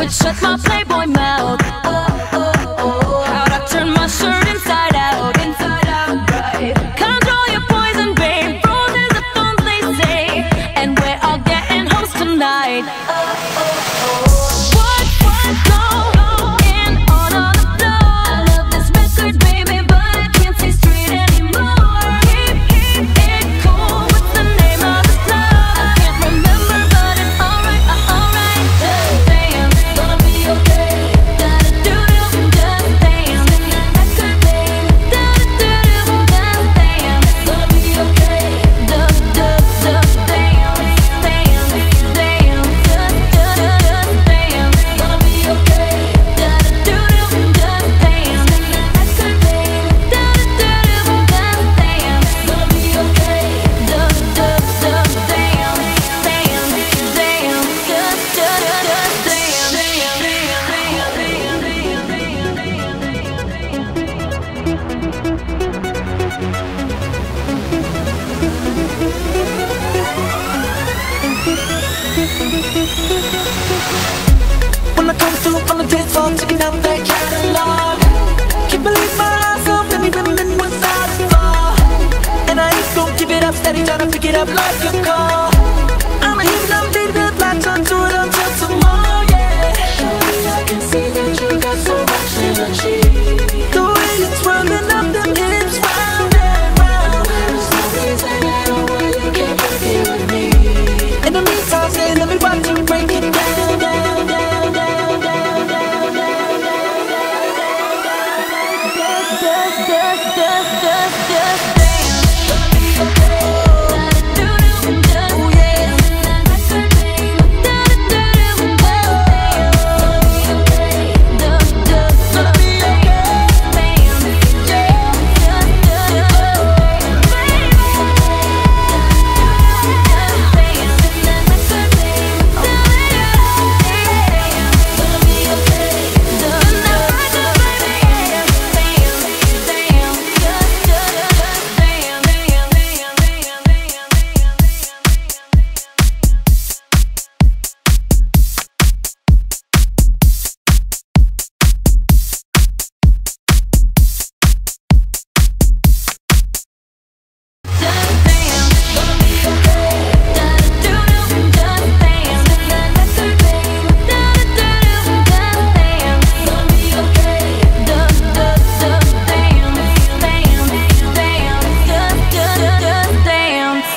could shut my playboy mouth. When I come through the dance floor, checking out that catalog. Can't believe my eyes, I'm women what's out for. And I ain't gon' give it up, steady trying to pick it up like a car.